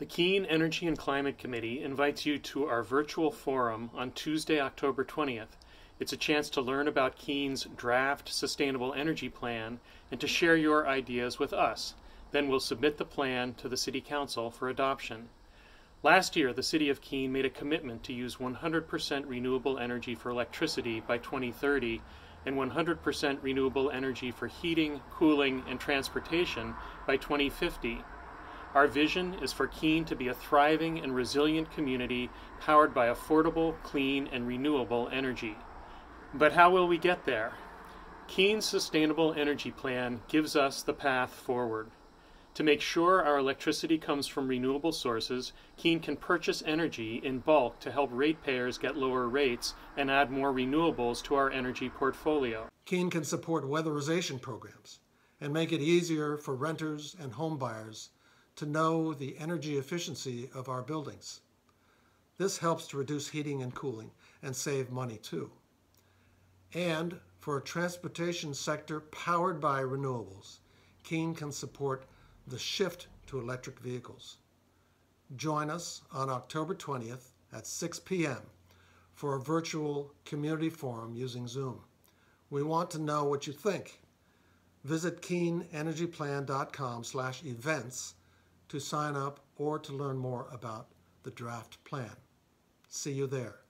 The Keene Energy and Climate Committee invites you to our virtual forum on Tuesday, October 20th. It's a chance to learn about Keene's draft sustainable energy plan and to share your ideas with us. Then we'll submit the plan to the City Council for adoption. Last year, the City of Keene made a commitment to use 100% renewable energy for electricity by 2030 and 100% renewable energy for heating, cooling, and transportation by 2050. Our vision is for Keene to be a thriving and resilient community powered by affordable, clean, and renewable energy. But how will we get there? Keene's Sustainable Energy Plan gives us the path forward. To make sure our electricity comes from renewable sources, Keene can purchase energy in bulk to help ratepayers get lower rates and add more renewables to our energy portfolio. Keene can support weatherization programs and make it easier for renters and homebuyers to know the energy efficiency of our buildings. This helps to reduce heating and cooling and save money too. And for a transportation sector powered by renewables, Keene can support the shift to electric vehicles. Join us on October 20th at 6 p.m. for a virtual community forum using Zoom. We want to know what you think. Visit keenenergyplan.com slash events to sign up or to learn more about the draft plan. See you there.